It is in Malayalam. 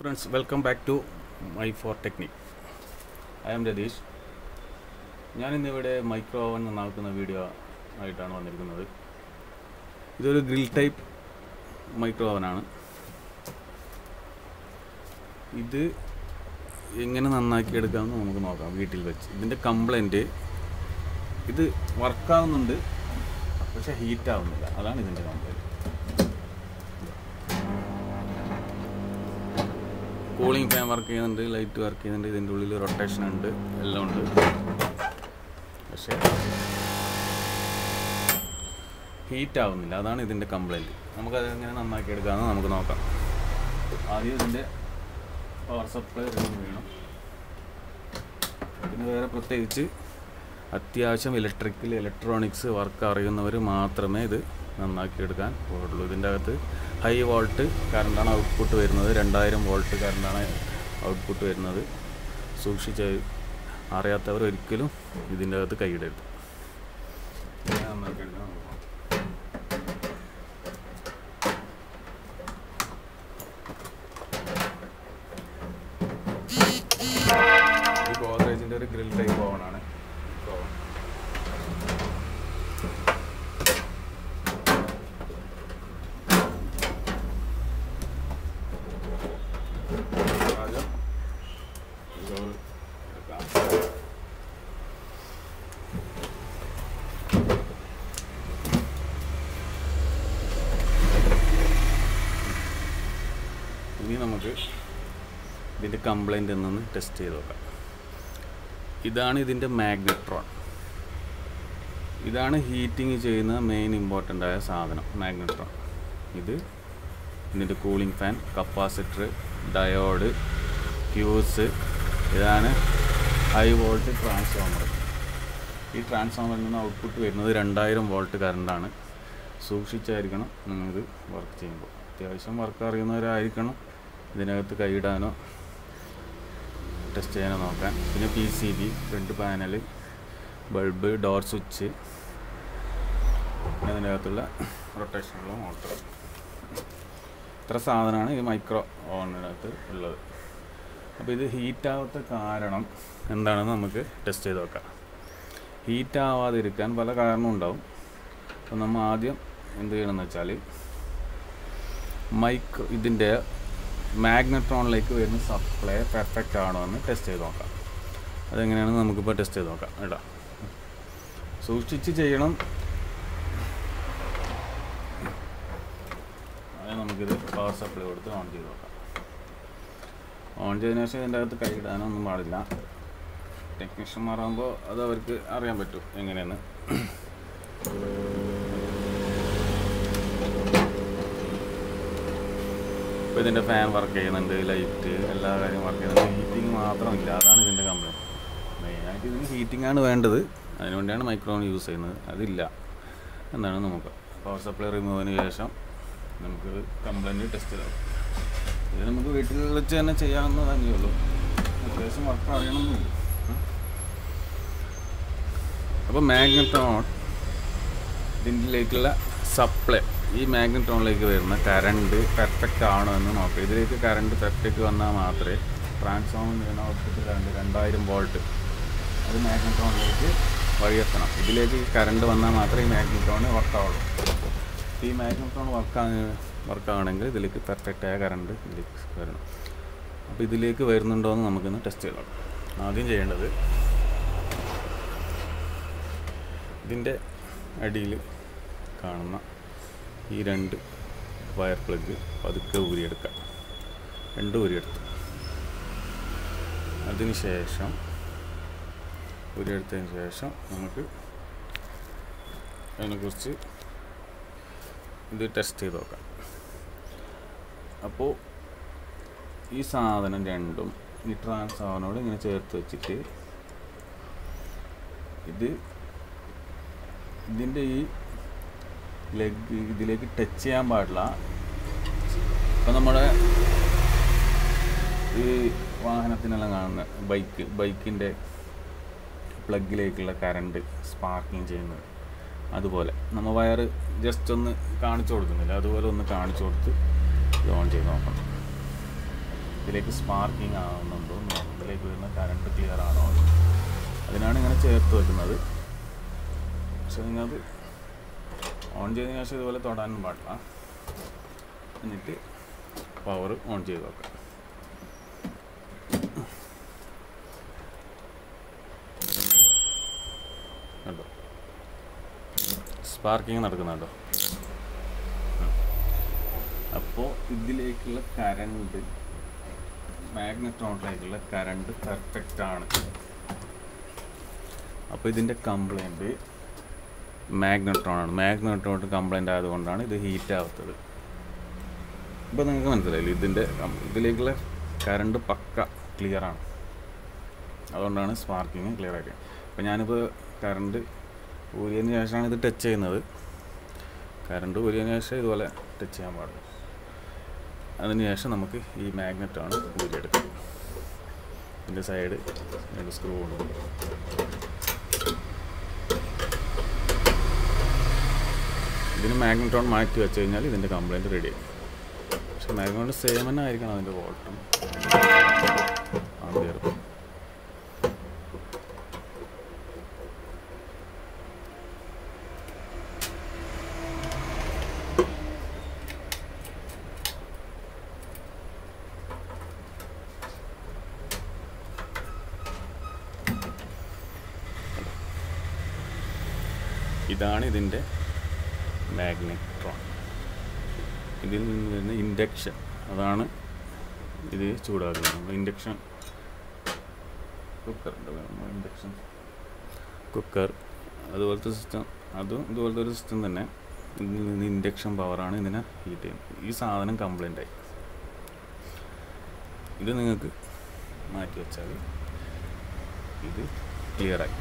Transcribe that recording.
Friends welcome back to my four technic I am Ratheesh ഞാനിന്നിവിടെ മൈക്രോ ഓവൻ നന്നാക്കുന്ന വീഡിയോ ആയിട്ടാണ് വന്നിരിക്കുന്നത്. ഇതൊരു ഗ്രിൽ ടൈപ്പ് മൈക്രോ ഓവനാണ് ഇത് എങ്ങനെ നന്നാക്കി എടുക്കാമെന്ന് നമുക്ക് നോക്കാം വീട്ടിൽ വെച്ച്. ഇതിന്റെ കംപ്ലൈന്റ് ഇത് വർക്കാവുന്നുണ്ട് പക്ഷേ ഹീറ്റ് ആവുന്നില്ല. അതാണ് ഇതിന്റെ കംപ്ലൈന്റ് കൂളിംഗ് ഫാൻ വർക്ക് ചെയ്യുന്നുണ്ട് ലൈറ്റ് വർക്ക് ചെയ്യുന്നുണ്ട് ഇതിന്റെ ഉള്ളിൽ റൊട്ടേഷൻ ഉണ്ട് എല്ലാം ഉണ്ട്. പക്ഷേ ഹീറ്റ് ആവുന്നില്ല അതാണ് ഇതിന്റെ കംപ്ലൈന്റ് നമുക്കത് എങ്ങനെ നന്നാക്കി എടുക്കാമെന്ന് നമുക്ക് നോക്കാം. ആദ്യം ഇതിന്റെ പവർ സപ്ലൈ വേണം പിന്നെ വേറെ പ്രത്യേകിച്ച് അത്യാവശ്യം ഇലക്ട്രിക്കൽ ഇലക്ട്രോണിക്സ് വർക്ക് അറിയുന്നവർ മാത്രമേ ഇത് നന്നാക്കിയെടുക്കാൻ പാടുള്ളൂ. ഇതിന്റെ അകത്ത് ഹൈ വോൾട്ട് കറണ്ടാണ് ഔട്ട്പുട്ട് വരുന്നത്. രണ്ടായിരം വോൾട്ട് കറണ്ടാണ് ഔട്ട്പുട്ട് വരുന്നത്. സൂക്ഷിച്ച് അറിയാത്തവർ ഒരിക്കലും ഇതിന്റെ അകത്ത് കൈയിടരുത്. ഗോദ്രേജിന്റെ ഒരു ഗ്രിൽ ടൈപ്പ് ഓവനാണ് ഓവൻ ആദ്യം ഇതോട് എടുക്കാം ഇനി നമുക്ക് ഇതിന്റെ കംപ്ലൈന്റ് എന്നൊന്ന് ടെസ്റ്റ് ചെയ്ത് നോക്കാം. ഇതാണ് ഇതിന്റെ മാഗ്നട്രോൺ ഇതാണ് ഹീറ്റിംഗ് ചെയ്യുന്ന മെയിൻ ഇമ്പോർട്ടന്റ് ആയ സാധനം മാഗ്നട്രോൺ ഇത് ഇതിന്റെ cooling fan capacitor diode fuse ഇതാണ് ഹൈ വോൾട്ട് ട്രാൻസ്ഫോമർ ഈ ട്രാൻസ്ഫോമറിൽ നിന്ന് ഔട്ട്പുട്ട് വരുന്നത് രണ്ടായിരം വോൾട്ട് കറണ്ടാണ് സൂക്ഷിച്ചായിരിക്കണം ഇത് വർക്ക് ചെയ്യുമ്പോൾ. അത്യാവശ്യം വർക്ക് അറിയുന്നവരായിരിക്കണം. ഇതിനകത്ത് കൈയിടാനോ ടെസ്റ്റ് ചെയ്യാനോ നോക്കാം. പിന്നെ P C B front panel bulb door switch അതിനകത്തുള്ള റൊട്ടേഷനുള്ള മോട്ടർ ഇത്ര സാധനമാണ് ഈ മൈക്രോ ഓവണിനകത്ത് ഉള്ളത്. അപ്പോൾ ഇത് ഹീറ്റാവാത്ത കാരണം എന്താണെന്ന് നമുക്ക് ടെസ്റ്റ് ചെയ്ത് നോക്കാം. ഹീറ്റ് ആവാതിരിക്കാൻ പല കാരണവും ഉണ്ടാവും. അപ്പോൾ നമ്മൾ ആദ്യം എന്ത് ചെയ്യണമെന്ന് വെച്ചാൽ മൈക്രോ ഇതിന്റെ മാഗ്നട്രോണിലേക്ക് വരുന്ന സപ്ലൈ പെർഫെക്റ്റ് ആണോ എന്ന് ടെസ്റ്റ് ചെയ്ത് നോക്കാം. അതെങ്ങനെയാണെന്ന് നമുക്കിപ്പോൾ ടെസ്റ്റ് ചെയ്ത് നോക്കാം കേട്ടോ. സൂക്ഷിച്ച് ചെയ്യണം. നമുക്കിത് പവർ സപ്ലൈ കൊടുത്ത് ഓൺ ചെയ്ത് നോക്കാം. ഓൺ ചെയ്തതിനു ശേഷം ഇതിന്റെ അകത്ത് കൈയിടാനൊന്നും പാടില്ല. ടെക്നീഷ്യന്മാരാകുമ്പോൾ അത് അവർക്ക് അറിയാൻ പറ്റും എങ്ങനെയെന്ന്. ഇപ്പോൾ ഇതിന്റെ ഫാൻ വർക്ക് ചെയ്യുന്നുണ്ട് ലൈറ്റ് എല്ലാ കാര്യവും വർക്ക് ചെയ്യുന്നുണ്ട്. ഹീറ്റിംഗ് മാത്രമില്ല അതാണ് ഇതിന്റെ കംപ്ലൈന്റ് മെയിനായിട്ട് ഇതിന് ഹീറ്റിംഗ് ആണ് വേണ്ടത്. അതിനുവേണ്ടിയാണ് മൈക്രോൺ യൂസ് ചെയ്യുന്നത്. അതില്ല. എന്നാണ് നമുക്ക്. പവർ സപ്ലൈ റിമൂവിന് ശേഷം നമുക്ക് കംപ്ലൈന്റ് ടെസ്റ്റ് ചെയ്യാം ഇത് നമുക്ക് വീട്ടിൽ വെച്ച് തന്നെ ചെയ്യാവുന്ന തന്നെയുള്ളൂ അത്യാവശ്യം വർക്ക് അറിയണമെന്നില്ല. അപ്പോൾ മാഗ്നറ്റോൺ ഇതിലേക്കുള്ള സപ്ലൈ ഈ മാഗ്നറ്റോണിലേക്ക് വരുന്ന കറണ്ട് പെർഫെക്റ്റ് ആണോ എന്ന് നോക്കുക ഇതിലേക്ക് കറണ്ട് പെർഫെക്റ്റ് വന്നാൽ മാത്രമേ ട്രാൻസ്ഫോമർ ചെയ്യുന്ന ഔട്ട്പുട്ട് കറണ്ട് രണ്ടായിരം വോൾട്ട് അത് മാഗ്നറ്റോണിലേക്ക് വഴിയെത്തണം. ഇതിലേക്ക് കറണ്ട് വന്നാൽ മാത്രമേ ഈ മാഗ്നറ്റോൺ വർക്കാവുള്ളൂ ഈ മാഗ്നറ്റോൺ വർക്കാ വർക്കാണെങ്കിൽ ഇതിലേക്ക് പെർഫെക്റ്റായ കറണ്ട് ഇതിലേക്ക് വരണം. അപ്പോൾ ഇതിലേക്ക് വരുന്നുണ്ടോ എന്ന് നമുക്കിന്ന് ടെസ്റ്റ് ചെയ്യണം ആദ്യം ചെയ്യേണ്ടത് ഇതിന്റെ അടിയിൽ കാണുന്ന ഈ രണ്ട് വയർ പ്ലഗ് പതുക്കെ ഊരിയെടുക്കാം. രണ്ട് ഊരിയെടുത്തു. അതിന് ശേഷം ഊരിയെടുത്തതിന് ശേഷം നമുക്ക് അതിനെക്കുറിച്ച് ഇത് ടെസ്റ്റ് ചെയ്ത് നോക്കാം. അപ്പോൾ ഈ സാധനം രണ്ടും ഈ ട്രാൻസ്ഫോമറിനോട് ഇങ്ങനെ ചേർത്ത് വെച്ചിട്ട് ഇത് ഇതിന്റെ ഈ ലെഗ് ഇതിലേക്ക് ടച്ച് ചെയ്യാൻ പാടില്ല. ഇപ്പം നമ്മുടെ ഈ വാഹനത്തിനെല്ലാം കാണുന്ന ബൈക്ക് ബൈക്കിന്റെ പ്ലഗിലേക്കുള്ള കറണ്ട് സ്പാർക്കിങ് ചെയ്യുന്നത്. അതുപോലെ നമ്മൾ വയർ ജസ്റ്റ് ഒന്ന് കാണിച്ചു കൊടുക്കുന്നില്ല. അതുപോലെ ഒന്ന് കാണിച്ചു കൊടുത്ത് ഓൺ ചെയ്ത് നോക്കണം. ഇതിലേക്ക് സ്പാർക്കിംഗ് ആകുന്നുണ്ടോ ഇതിലേക്ക് വരുന്ന കറണ്ട് ക്ലിയർ ആണോ അതിനാണ് ഇങ്ങനെ ചേർത്ത് വെക്കുന്നത്. പക്ഷെ നിങ്ങൾക്ക് ഓൺ ചെയ്തതിന് ശേഷം ഇതുപോലെ തൊടാനും പാടില്ല. എന്നിട്ട് പവർ ഓൺ ചെയ്ത് നോക്കാം കേട്ടോ സ്പാർക്കിങ് നടക്കുന്നുണ്ടോ അപ്പോൾ ഇതിലേക്കുള്ള കറണ്ട് മാഗ്നറ്റോണിലേക്കുള്ള കരണ്ട് പെർഫെക്റ്റ് ആണ്. അപ്പോൾ ഇതിന്റെ complaint magnetron magnet magnetron complaint ആയതുകൊണ്ടാണ് ഇത് ഹീറ്റ് ആവാത്തത്. ഇപ്പോൾ നിങ്ങൾക്ക് മനസ്സിലായില്ലേ? ഇതിന്റെ ഇതിലേക്കുള്ള കറണ്ട് പക്ക ക്ലിയറാണ് അതുകൊണ്ടാണ് സ്പാർക്കിങ് ക്ലിയർ ആയിട്ട്. അപ്പോൾ ഞാനിപ്പോൾ കറണ്ട് ഊരിയതിന് ശേഷമാണ് ഇത് ടച്ച് ചെയ്യുന്നത്. കറണ്ട് ഊരിയതിന് ശേഷം ഇതുപോലെ ടച്ച് ചെയ്യാൻ പാടില്ല. അതിന് ശേഷം നമുക്ക് ഈ മാഗ്നറ്റാണ് ഊരിയെടുക്കുന്നത്. ഇതിന്റെ സൈഡ് സ്ക്രൂ കൊണ്ടുപോകും ഇതിന് മാഗ്നറ്റോൺ മാറ്റി വെച്ച് കഴിഞ്ഞാൽ ഇതിന്റെ കംപ്ലൈന്റ് റെഡി ആയി പക്ഷെ മാഗ്നറ്റോൺ സെയിം തന്നെ ആയിരിക്കണം അതിന്റെ വോൾട്ടും ഇതാണ് ഇതിന്റെ മാഗ്നട്രോൺ. ഇതിൽ നിന്ന് വരുന്ന ഇൻഡക്ഷൻ അതാണ് ഇത് ചൂടാക്കുന്നത്. നമ്മൾ ഇൻഡക്ഷൻ കുക്കർ ഇൻഡക്ഷൻ കുക്കർ. അതുപോലത്തെ സിസ്റ്റം അതും ഇതുപോലത്തെ ഒരു സിസ്റ്റം തന്നെ ഇതിൽ നിന്ന് ഇൻഡക്ഷൻ പവറാണ് ഇതിനെ ഹീറ്റ് ചെയ്യുന്നത്. ഈ സാധനം കംപ്ലൈന്റ് ആയി. ഇത് നിങ്ങൾക്ക് മാറ്റി വെച്ചാൽ ഇത് ക്ലിയറായി